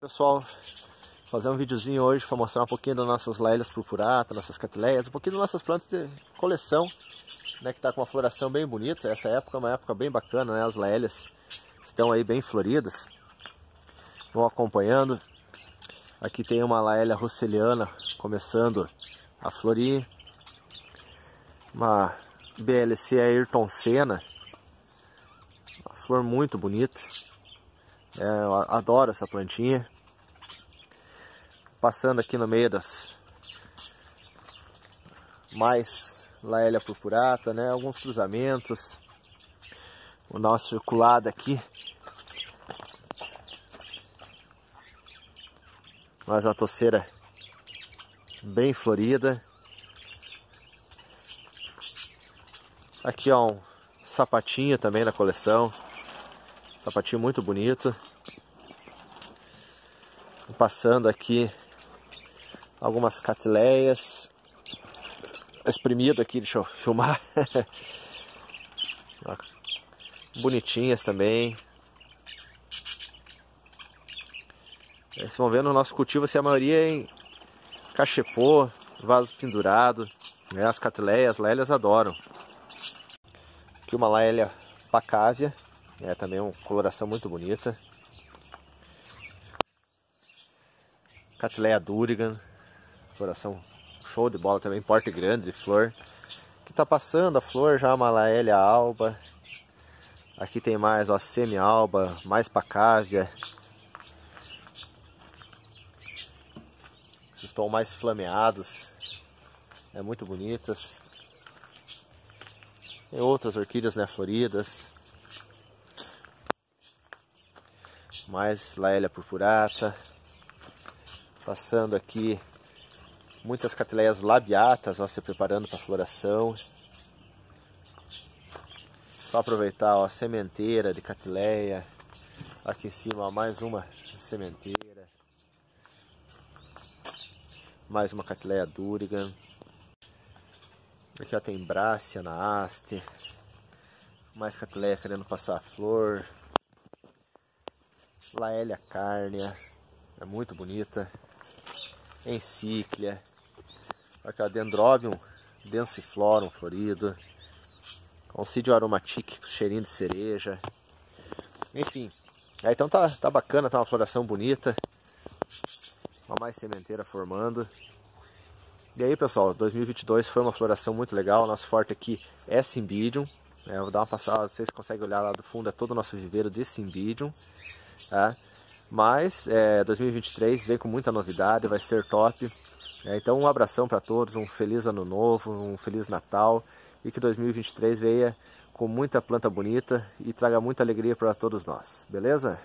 Pessoal, fazer um videozinho hoje para mostrar um pouquinho das nossas laélias purpurata, nossas catileias, um pouquinho das nossas plantas de coleção, né, que está com uma floração bem bonita. Essa época é uma época bem bacana, né? As laélias estão aí bem floridas. Vão acompanhando. Aqui tem uma laélia rosseliana começando a florir. Uma BLC Ayrton Senna. Uma flor muito bonita. É, eu adoro essa plantinha. Passando aqui no meio das mais Laélia purpurata, né? Alguns cruzamentos. Vou dar uma circulada aqui. Mais uma toceira bem florida. Aqui ó, um sapatinho também na coleção. Sapatinho muito bonito. Passando aqui algumas catileias. Exprimido aqui, deixa eu filmar. Bonitinhas também. Vocês vão vendo o nosso cultivo, assim, a maioria é em cachepô, vaso pendurado. Né? As catileias, lélias adoram. Aqui uma lélia pacávia. É também uma coloração muito bonita. Catileia Durigan, coloração show de bola também, porte grande de flor. Aqui tá passando a flor já, uma Laélia alba. Aqui tem mais, ó, semi-alba, mais pacávia. Estão mais flameados. É muito bonitas. Tem outras orquídeas né, floridas. Mais Laélia purpurata. Passando aqui muitas catileias labiatas, ó, se preparando para floração. Só aproveitar ó, a sementeira de catileia. Aqui em cima ó, mais uma sementeira. Mais uma catileia durigan. Aqui ó, tem brácia na haste. Mais catileia querendo passar a flor. Laélia carnea, é muito bonita. Encíclia. Aqui ó, Dendrobium densiflorum florido. Oncidio aromatique, cheirinho de cereja. Enfim, é, então tá, tá bacana, tá uma floração bonita. Uma mais sementeira formando. E aí pessoal, 2022 foi uma floração muito legal. Nosso forte aqui é Cymbidium. É, vou dar uma passada, vocês conseguem olhar lá do fundo, é todo o nosso viveiro de Cymbidium. Tá? Mas é, 2023 vem com muita novidade, vai ser top. É, então um abração para todos, um feliz ano novo, um feliz Natal e que 2023 venha com muita planta bonita e traga muita alegria para todos nós, beleza?